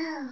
Wow